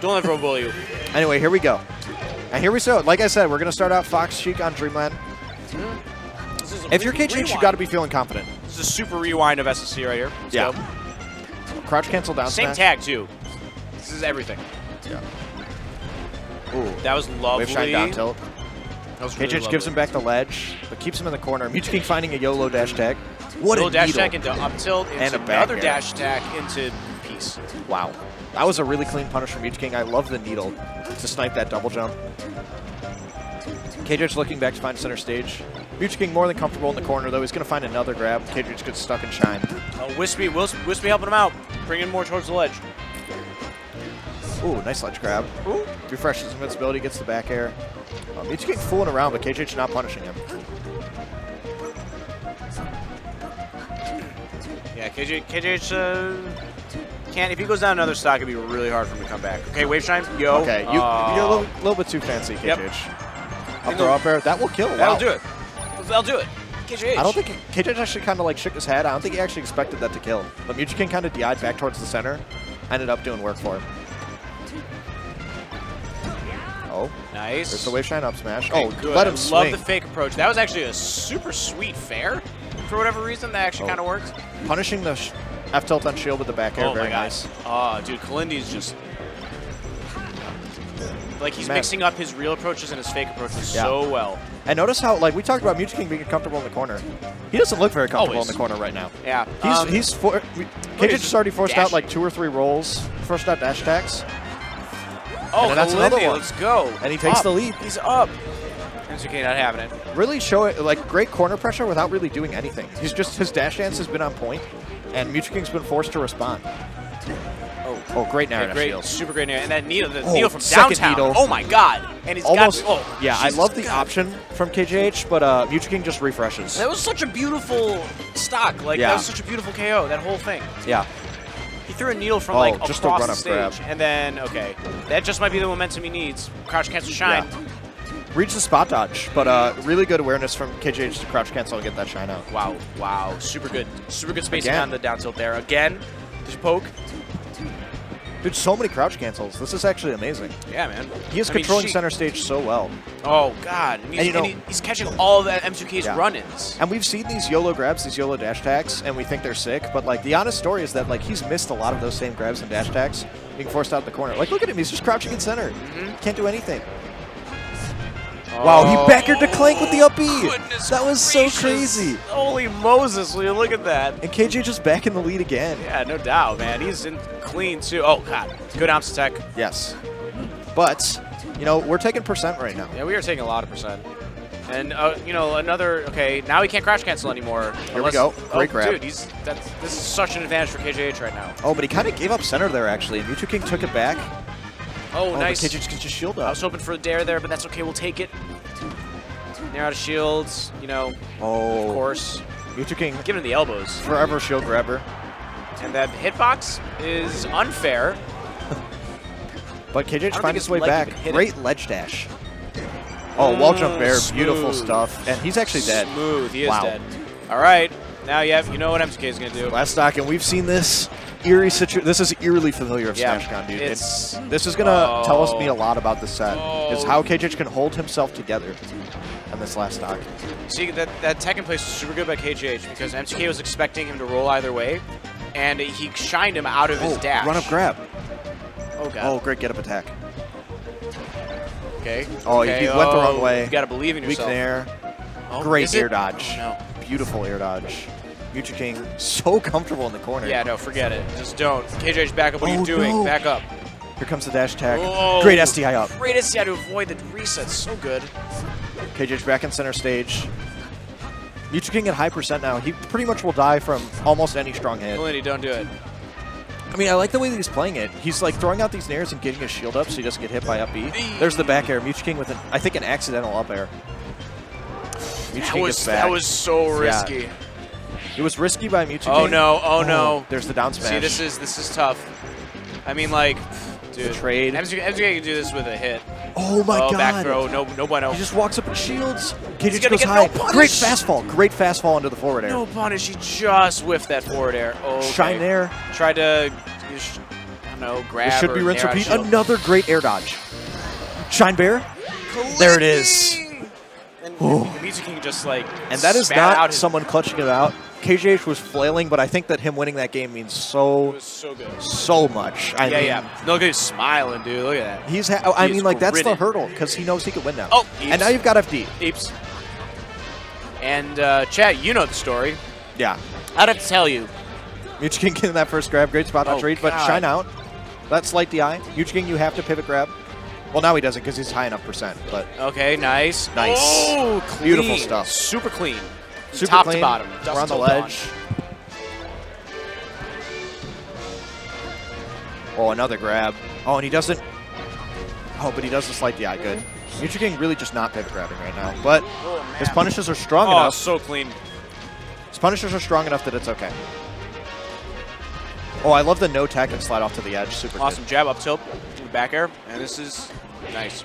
Don't let everyone bully you. Anyway, here we go. And here we go. Like I said, we're going to start out Fox Sheik on Dreamland. This is a If you're re- KJH, you got to be feeling confident. This is a super rewind of SSC right here. Let's Yeah. go. Crouch cancel down Same smash. tag, too. This is everything. Yeah. Ooh. That was lovely. Wave shine down tilt. That was really KJH gives him back the ledge, but keeps him in the corner. Mew King finding a YOLO dash tag. What Little a dash needle. attack into up tilt, into And a another air. dash attack into piece. Wow. That was a really clean punish from Mew King. I love the needle to snipe that double jump. KJH looking back to find center stage. Mew King more than comfortable in the corner, though. He's going to find another grab. KJH gets stuck in shine. Uh, Wispy, Wis- Wispy helping him out, bringing him more towards the ledge. Ooh, nice ledge grab. Ooh. Refreshes invincibility, gets the back air. Mew King fooling around, but KJH not punishing him. Yeah, KJ, KJH uh, can't. If he goes down another stock, it'd be really hard for him to come back. Okay, wave shine, yo. Okay, you, Uh, you're a little, little bit too fancy, KJH. Yep. Up throw up air. That will kill. That'll wow. do it. That'll do it. KJH. I don't think KJ actually kind of like shook his head. I don't think he actually expected that to kill. But Mew kind of DI'd back towards the center. Ended up doing work for him. Oh, Nice. there's the wave shine up smash. Okay, oh, good. let him I swing. Love the fake approach. That was actually a super sweet fair. For whatever reason, that actually Oh. kind of worked. Punishing the sh- F tilt on shield with the back air. oh very my nice. Oh, dude, Kalindi's just like he's Man. mixing up his real approaches and his fake approaches Yeah. so well. And notice how like we talked about Mew King being comfortable in the corner. He doesn't look very comfortable Always. in the corner right now. Yeah. He's um, he's for, we, just already forced dash. out like two or three rolls, forced out dash attacks, oh, and that's another one. let's go. and he takes Up. the lead. He's up. MCK not having it. really show it like great corner pressure without really doing anything. He's just his dash dance has been on point, and Mew King's been forced to respond. Oh. Oh, great narrative great, shield. super great needle. And that needle, the Oh, needle from downtown. needle. Oh my god. And he's Almost. got oh, yeah, I love the God. option from KJH, but uh, Mew King just refreshes. That was such a beautiful stock. Like Yeah. that was such a beautiful KO. That whole thing. Yeah, He threw a needle from Oh, like across the stage, grab. and then okay, that just might be the momentum he needs. Crouch cancel shine. Yeah. Reach the spot dodge, but uh, really good awareness from KJH to crouch cancel and get that shine out. Wow, wow, super good, super good spacing Again. on the down tilt there. Again, just poke. Dude, so many crouch cancels. This is actually amazing. Yeah, man. He is I mean, controlling she- center stage so well. Oh god, and he's, And you know- and he's catching all of that M2K's Yeah. run-ins. And we've seen these YOLO grabs, these YOLO dash attacks, and we think they're sick, but like the honest story is that like he's missed a lot of those same grabs and dash attacks, being forced out the corner. Like look at him, he's just crouching in center. Mm-hmm. Can't do anything. Wow, he backered to Clank with the up B. Oh, Goodness That was so crazy. Holy Moses, will you look at that? And KJ just back in the lead again. Yeah, no doubt, man. He's in clean too. Oh god, good ounce tech. Yes. But, you know, we're taking percent right now. Yeah, we are taking a lot of percent. And uh, you know, another okay. Now he can't crouch cancel anymore. Here we go. Great oh, grab. dude. He's that's this is such an advantage for KJH right now. Oh, but he kind of gave up center there actually. and Mewtwo King took it back. Oh, Oh, nice. but KJ just gets his shield I was hoping for a dare there, but that's okay. We'll take it. Near out of shields, you know, Oh, of course. Mewtwo King Giving him the elbows. forever shield grabber. And that hitbox is unfair. But KJ finds his way back. Great ledge dash. Oh, wall jump bear, Mm, beautiful stuff. And he's actually dead. Smooth. He is Wow. dead. All right. Now you have, you know what M2K is going to do. Last stock, and we've seen this eerie situation. This is eerily familiar of Yeah, SmashCon, dude. it's- And this is gonna tell us me Oh. a lot about the set. Is Oh. how KJ can hold himself together on this last stock. See, that, that tech in place was super good by KJH because M2K was expecting him to roll either way, and he shined him out of his Oh, dash. run up grab. Oh, God. Oh, great get up attack. okay. Oh, he okay. went the wrong oh, way. You got to believe in Weak yourself. there. Oh, Great is it? air dodge. Oh, no. Beautiful air dodge. Mewtwo King so comfortable in the corner. Yeah, no, forget it. Just don't. KJH, back up. What are Oh, you doing? no. Back up. Here comes the dash attack. Oh, Great SDI up. Great SDI to avoid the reset. So good. KJ's back in center stage. Mewtwo King at high percent now. He pretty much will die from almost any strong hit. Melindy, don't do it. I mean, I like the way that he's playing it. He's like throwing out these nairs and getting his shield up so he doesn't get hit by up B. There's the back air. Mewtwo King with, an, I think, an accidental up air. That King was, that was so risky. It was risky by Mewtwo Oh King. no! Oh, oh, no! There's the down smash. See, this is this is tough. I mean, like, dude, the trade. M2K can do this with a hit. oh my oh, god. back throw, no, no bueno. He just walks up and shields. He's gonna goes get high. no punish. Great fast fall. Great fast fall into the forward air. No punish. He just whiffed that forward air. Oh, Shine there. Tried to. you sh- don't know, grab It should be rinse repeat. Another great air dodge. Shine Bear. There it is. Collecting! And Ooh. Mewtwo King just like And that is not someone clutching it out. KJH was flailing, but I think that him winning that game means so, so good. so much. I yeah, mean, yeah. Look at him smiling, dude. Look at that. He's. Ha- I He mean, like that's the hurdle because he knows he could win now. Oh, and now you've got FD. Eeps. And uh, Chad, you know the story. Yeah, I'd have to tell you. Mewtwo King getting that first grab, great spot dodge Oh, read, but shine out. That slight DI. Mewtwo King, you have to pivot grab. Well, now he doesn't because he's high enough percent, but Okay, nice. Nice. Oh, clean. Beautiful stuff. Super clean. Super Top clean. to bottom. We're on the till dawn. ledge. Oh, another grab. Oh, and he doesn't. Oh, but he does the slight DI. Good. Mewtwo King really just not pivot grabbing right now, but Oh, his punishes are strong enough. Oh, enough. so clean. His punishers are strong enough that it's okay. Oh, I love the no tech and slide off to the edge. Super Awesome jab up tilt, back air, and this is nice.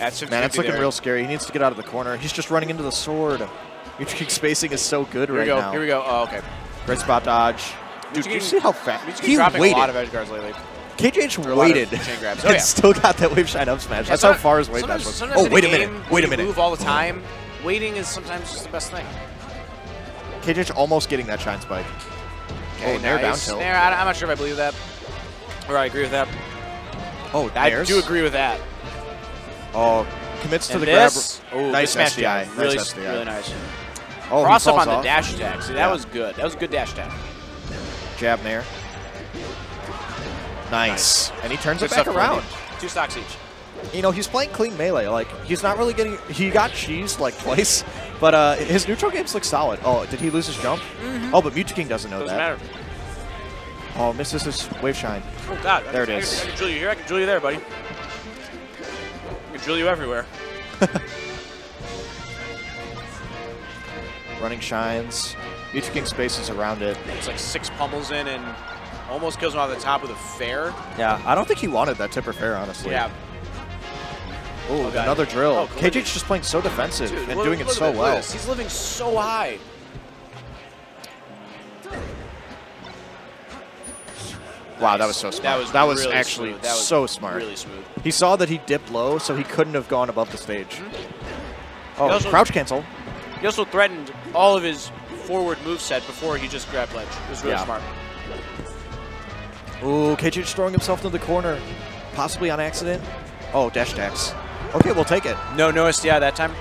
That's. Man, it's looking real scary. He needs to get out of the corner. He's just running into the sword. Mewtwo spacing is so good Here right we go. now. Here we go. Oh, okay. Great spot dodge. Dude, do you see how fast he waited? a lot of edge guards lately. KJH a lot of waited chain grabs. Oh, and yeah. still got that wave shine up smash. That's how far his wave dash was. Oh, wait a game, minute. Wait a minute. Move all the time. Waiting is sometimes just the best thing. KJH almost getting that shine spike. Okay, oh, nair down nice. tilt. Nair, I, I'm not sure if I believe that. Or I agree with that. Oh, I nairs? do agree with that. Oh, commits to And the this, grab. oh, Nice smash SDI. Nice Really, SDI. really nice. Oh, Cross up on the dash attack. See, that Yeah. was good. That was a good dash attack. Jab nair. Nice. And he turns Good it back around. Two stocks each. You know, he's playing clean melee. Like, he's not really getting... He got cheesed, like, twice. But uh, his neutral games look solid. Oh, did he lose his jump? Oh, but Mewtwo King doesn't know Doesn't that. matter. Oh, misses his wave shine. Oh, God. There it is. I can drill you here. I can drill you there, buddy. I can drill you everywhere. Running shines. Mewtwo King spaces around it. It's like six pummels in and almost kills him off the top with a fair. Yeah, I don't think he wanted that tipper fair, honestly. Yeah. Oh, Oh, God. another drill. Oh, KJ's just playing so defensive Dude, and look- doing it look at so this, look at well. this. He's living so high. Wow, that was so smart. That was that was really actually. That was so smart. Really smooth. He saw that he dipped low, so he couldn't have gone above the stage. Mm-hmm. Oh, He also- crouch cancel. He also threatened all of his forward moveset before he just grabbed ledge. It was really Yeah. smart. Ooh, KJ's throwing himself into the corner, possibly on accident. Oh, dash attacks. Okay, we'll take it. No, no SDI that time.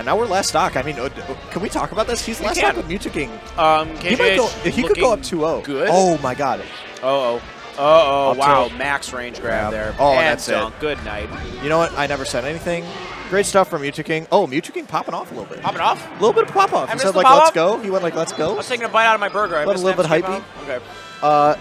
And now we're last stock. I mean, uh, uh, can we talk about this? He's last stock with Mewtwo King. Um, He might go. He could go up looking 2-0. Good. Oh my god. Uh oh. Uh oh. Wow. tilt. Max range Grab. there. Oh, and that's it. Good night. You know what? I never said anything. Great stuff from Mewtwo King. Oh, Mewtwo King popping off a little bit. Popping off. A little bit of pop off. I He said like, "Let's go." He went like, "Let's go. I was taking a bite out of my burger. I a little bit hypey. Okay. Uh,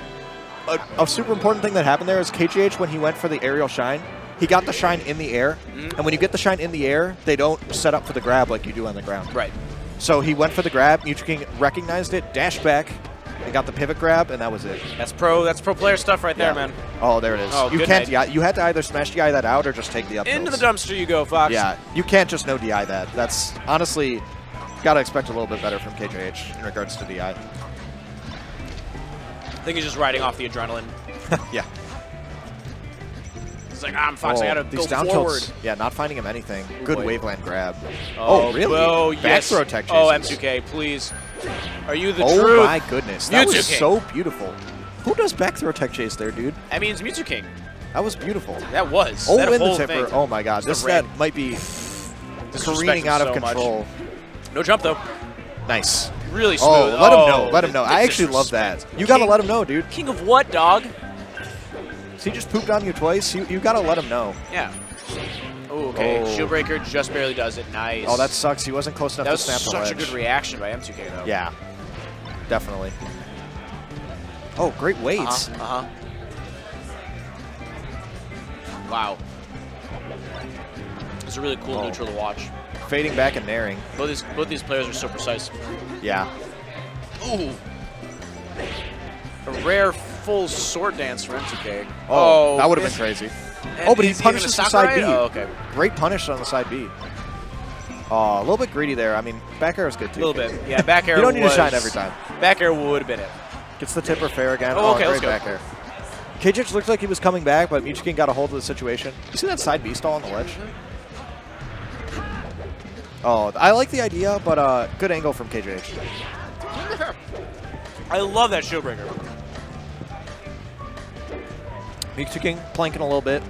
a, a super important thing that happened there is KJH when he went for the aerial shine, he got the shine in the air, Mhm. and when you get the shine in the air, they don't set up for the grab like you do on the ground. Right. So he went for the grab. Mewtwo King recognized it, dashed back, and got the pivot grab, and that was it. That's pro. That's pro player stuff right there, Yeah. man. Oh, there it is. Oh, you can't. night. You had to either smash the DI that out or just take the up. Into the dumpster you go, Fox. Yeah, you can't just no DI that. That's honestly got to expect a little bit better from KJH in regards to DI. I think he's just riding off the adrenaline. yeah. He's like, I'm Fox. I oh, gotta these go down forward. tilts. Yeah, not finding him anything. Oh, Good boy. waveland grab. Oh, Oh, really? Oh, Back yes. throw tech Oh. M2K, please. Are you the oh truth? my goodness, that was Mewtwo King. so beautiful. Who does back throw tech chase there, dude? That means Mewtwo King. That was beautiful. That was. Oh, that in the tipper. thing. Oh my god, Just this that might be careening out of so much. control. No jump though. Nice. Really oh, smooth. Oh, let him Oh, know. Let him know. I actually love that. You gotta let him know, dude. King of what, dog? He just pooped on you twice. You, you gotta let him know. Yeah. Oh, okay. Oh. Shield breaker just barely does it. Nice. Oh, that sucks. He wasn't close enough that to was snap the such a good reaction by M2K though. Yeah, definitely. Oh, great weights. Uh huh. Uh-huh. Wow. It's a really cool Oh. neutral to watch. Fading back and naring. Both these both these players are so precise. Yeah. Ooh. A rare full sword dance for M2K. Oh, that would have been crazy. Oh, but he punishes the side? B. Oh, okay. Great punish on the side B. Oh, a little bit greedy there. I mean, back air is good too. A little bit. Yeah, back air You don't need was, to shine every time. Back air would have been it. Gets the tipper fair again. Oh, okay, great let's go. back air. KJH looked like he was coming back, but Michigan got a hold of the situation. You see that side B stall on the ledge? Oh, I like the idea, but uh, good angle from KJH. I love that shield breaker. Michigan planking a little bit.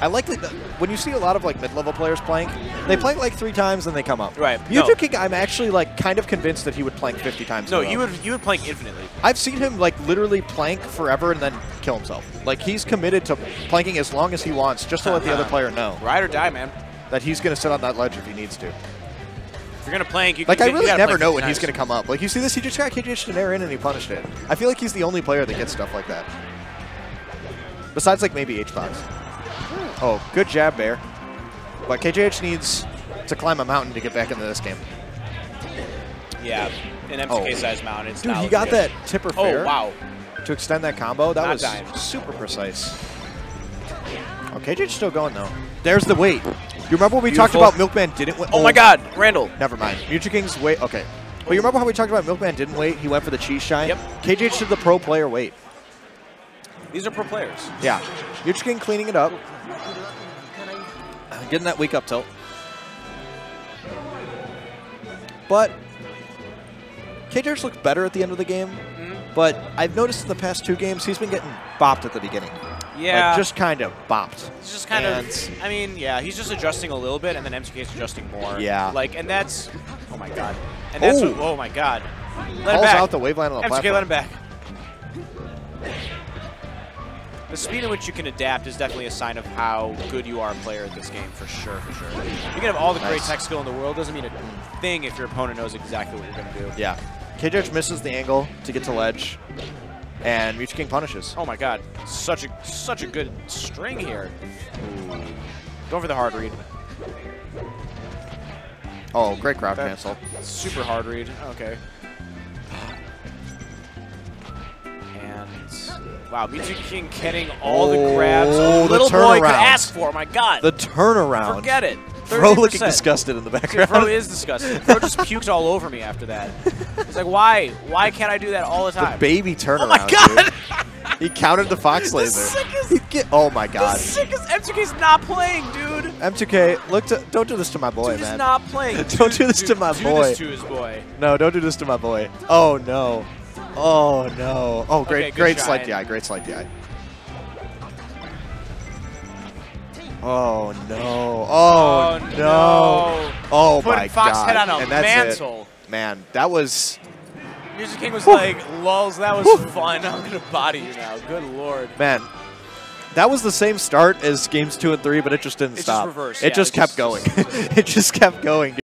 I like that when you see a lot of like mid-level players plank, they plank like three times and they come up. Right. Mewtwo No. King, I'm actually like kind of convinced that he would plank 50 times. No, you would you would plank infinitely. I've seen him like literally plank forever and then kill himself. Like he's committed to planking as long as he wants, just to let the other player know Ride or die, man. that he's going to sit on that ledge if he needs to. If you're gonna plank, you Like I really never know 50 when he's going to come up. Like you see this, he just got KJ to nair in and he punished it. I feel like he's the only player that gets stuff like that. Besides like maybe H-Fox. Oh, good jab, Bear. But KJH needs to climb a mountain to get back into this game. Yeah, an Oh. MTK size mount. It's Dude, not he got good. that tipper fair Oh wow. to extend that combo. That Not was dying. super precise. Oh, KJ's still going though. There's the weight. You remember when we talked about Milkman didn't win? Oh my oh. God, Randall. Never mind. Mewtwo King's wait. Okay. But you remember how we talked about Milkman didn't wait? He went for the cheese shine? Yep. KJH did the pro player wait. These are pro players. Yeah. King cleaning it up. Getting that weak up tilt. But KJH looked better at the end of the game. Mm-hmm. But I've noticed in the past two games he's been getting bopped at the beginning. Yeah. Like just kind of bopped. It's just kind And- of. I mean, yeah, he's just adjusting a little bit, and then M2K's adjusting more. Yeah. Like, and that's. Oh my god. And that's. Oh. What, oh my god. Let him Calls out the waveland on the M2K, platform. let him back. The speed in which you can adapt is definitely a sign of how good you are a player at this game, for sure, for sure. You can have all the great tech skill in the world, doesn't mean a thing if your opponent knows exactly what you're going to do. Yeah. KJH misses the angle to get to ledge. And Mewtwo King punishes. Oh my god, such a such a good string here. Going for the hard read. Oh, great crowd That- cancel. Super hard read. Okay. Wow, Mewtwo King getting all the oh, grabs Oh, a the little boy could ask for. My God, The turnaround. forget it. Fro looking 30%. disgusted in the Dude, background. Fro is disgusting. Fro just puked all over me after that. It's like, why? Why can't I do that all the time? the baby turnaround. oh my God! dude. He countered the fox the laser. sickest, He'd get, oh my God! the sickest M2K's not playing, dude. M2K, look to don't do this to my boy, Dude is man. not playing. Don't do this Dude, to my do boy. this to his boy. No, don't do this to my boy. Oh no. Oh no. Oh great Okay, great slight DI, great slight DI. Oh no. Oh, Oh, no. no. Oh Putting my Fox god. head on a and that's mantle. It. Man, that was Mewtwo King was Whew. like, lulz, that was Whew. fun. I'm going to body you now. Good lord. Man, that was the same start as games two and three, but it just didn't just stop. reversed, It yeah, just it's kept just- going. it just kept going.